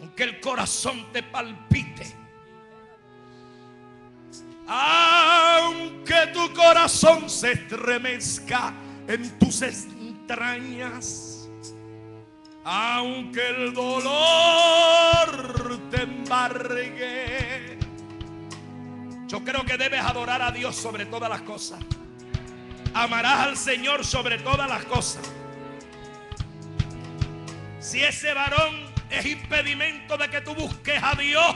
aunque el corazón te palpite, aunque tu corazón se estremezca en tus entrañas, aunque el dolor te embargue, yo creo que debes adorar a Dios sobre todas las cosas. Amarás al Señor sobre todas las cosas. Si ese varón es impedimento de que tú busques a Dios,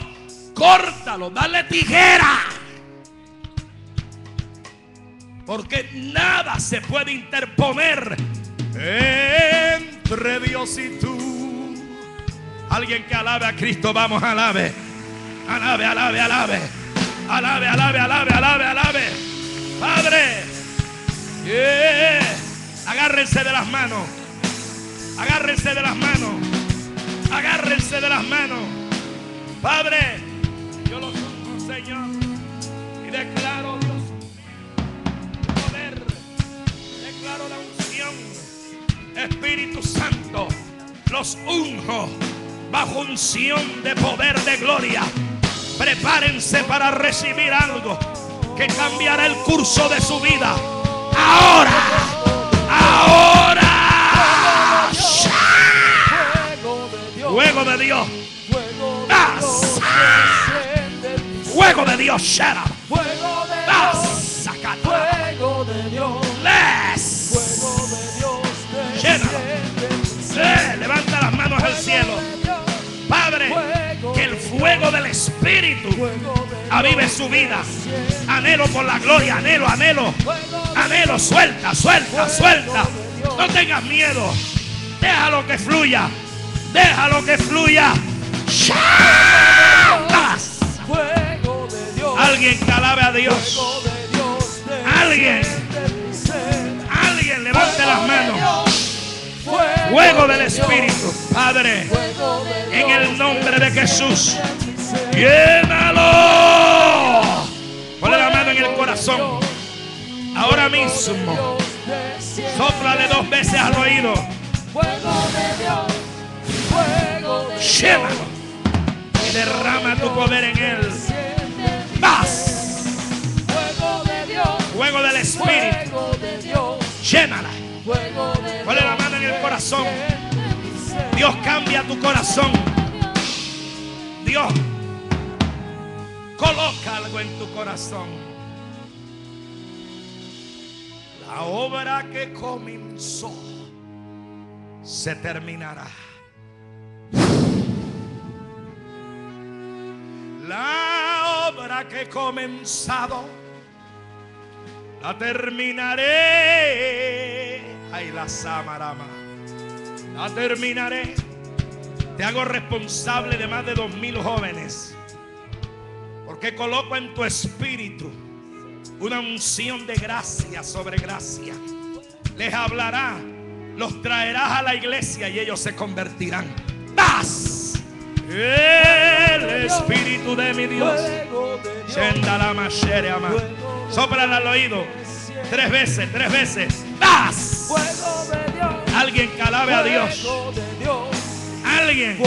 córtalo, dale tijera. Porque nada se puede interponer entre Dios y tú. Alguien que alabe a Cristo, vamos, alabe. Alabe, alabe, alabe. Alabe, alabe, alabe, alabe, alabe. Padre. Yeah. Agárrense de las manos. Agárrense de las manos. De las manos. Padre, yo los unjo, Señor. Y declaro, Dios, poder. Declaro la unción. Espíritu Santo, los unjo bajo unción de poder de gloria. Prepárense para recibir algo que cambiará el curso de su vida. Ahora. Fuego de Dios. Ah, Fuego de Dios. Shut sacata. Les. Llénalo. Eh, levanta las manos al cielo. Padre, que el fuego del Espíritu avive su vida. Anhelo por la gloria, anhelo, anhelo. Anhelo, suelta, suelta, suelta. No tengas miedo. Déjalo que fluya. Déjalo que fluya. ¡Shas! Alguien que alabe a Dios. Alguien. Alguien levante las manos. Fuego del Espíritu. Padre, en el nombre de Jesús. Llénalo. Ponle la mano en el corazón. Ahora mismo. Sóplale dos veces al oído. Llénalo. Y derrama tu poder en él. Más. Fuego del Espíritu. Llénala. Ponle la mano en el corazón. Dios cambia tu corazón. Dios coloca algo en tu corazón. La obra que comenzó se terminará. Que he comenzado la terminaré. Ay, la samarama. La terminaré. Te hago responsable de más de dos mil jóvenes. Porque coloco en tu espíritu una unción de gracia sobre gracia. Les hablará, los traerás a la iglesia y ellos se convertirán. ¡Vas! El espíritu de mi Dios. Sopla al oído. Tres veces, tres veces. ¡Vas! Alguien que alabe a Dios. Alguien.